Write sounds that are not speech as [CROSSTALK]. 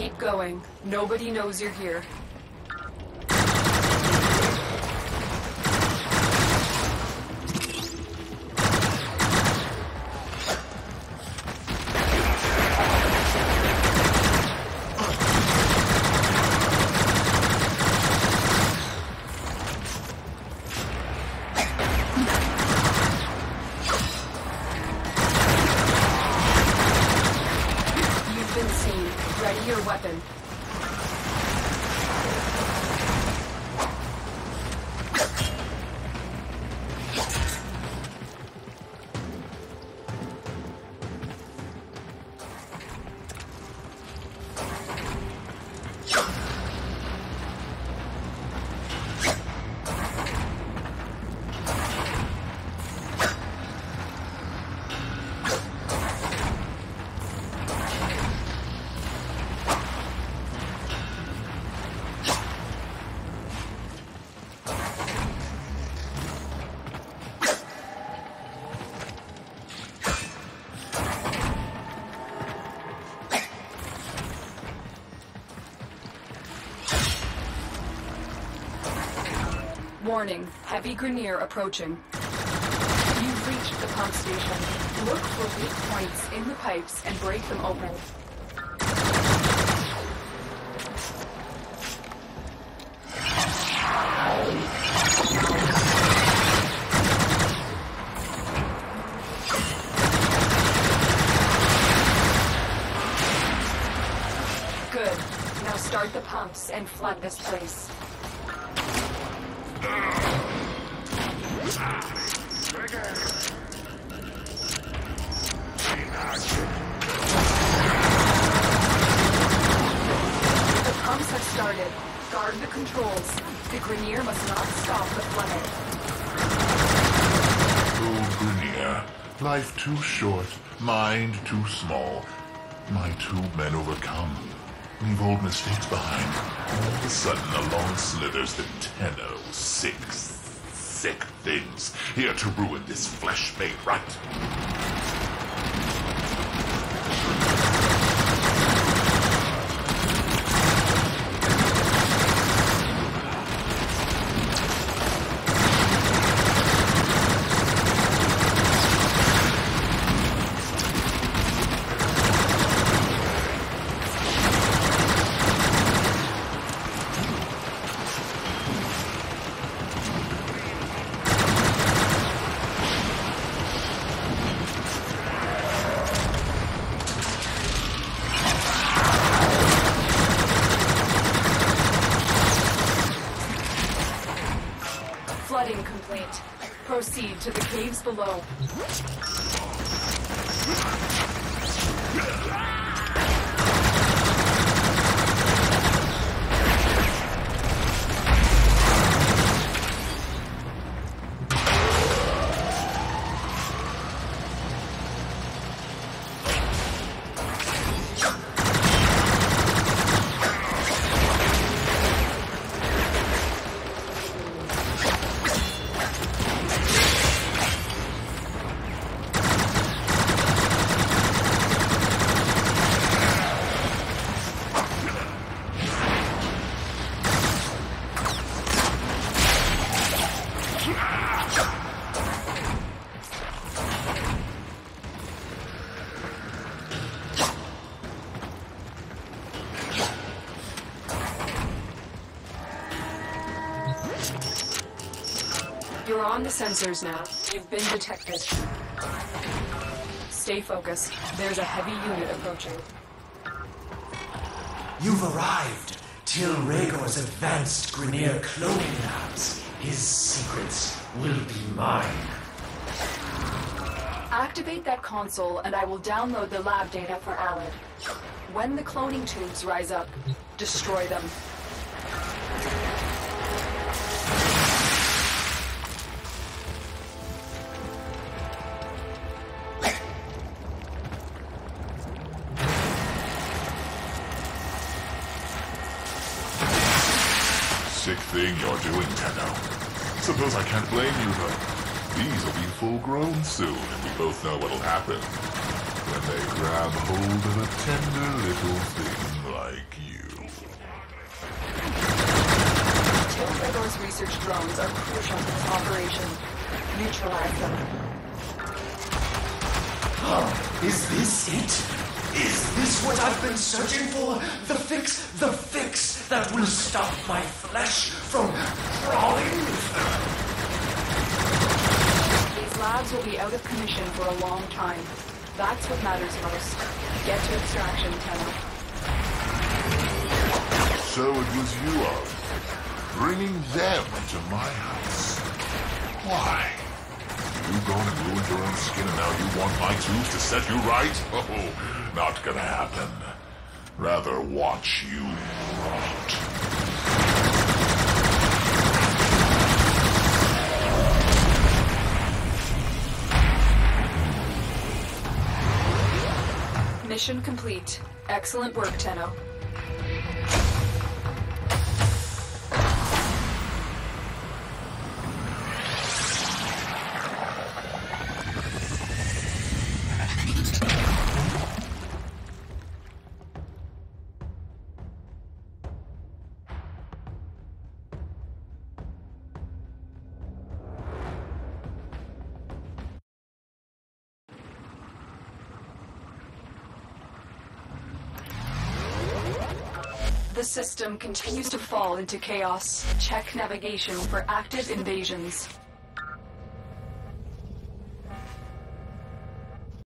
Keep going. Nobody knows you're here. You've been seen. Ready your weapon. Warning. Heavy Grineer approaching. You've reached the pump station. Look for weak points in the pipes and break them open. Good. Now start the pumps and flood this place. Life too short, mind too small. My two men overcome. Leave old mistakes behind. All of a sudden, along slithers the 1006. Sick things, here to ruin this flesh made right. Flooding complete. Proceed to the caves below. You're on the sensors now. You've been detected. Stay focused. There's a heavy unit approaching. You've arrived. Tyl Regor's advanced Grineer cloning labs. His secrets will be mine. Activate that console and I will download the lab data for Alad. When the cloning tubes rise up, destroy them. Sick thing you're doing, Tenno. Suppose I can't blame you, though. These will be full grown soon, and we both know what'll happen. When they grab hold of a tender little thing like like you. Tyl Regor's research drones are crucial to this operation. Neutralize them. [GASPS] Is this it? Is this what I've been searching for? The fix, the fix that will stop my flesh from crawling? These labs will be out of commission for a long time. That's what matters most. Get to extraction, Tenno. So it was you, Ollie. Bringing them to my house. Why? You gone and ruined your own skin and now you want my tools to set you right? [LAUGHS] Oh, not gonna happen. Rather watch you rot. Mission complete. Excellent work, Tenno. The system continues to fall into chaos. Check navigation for active invasions.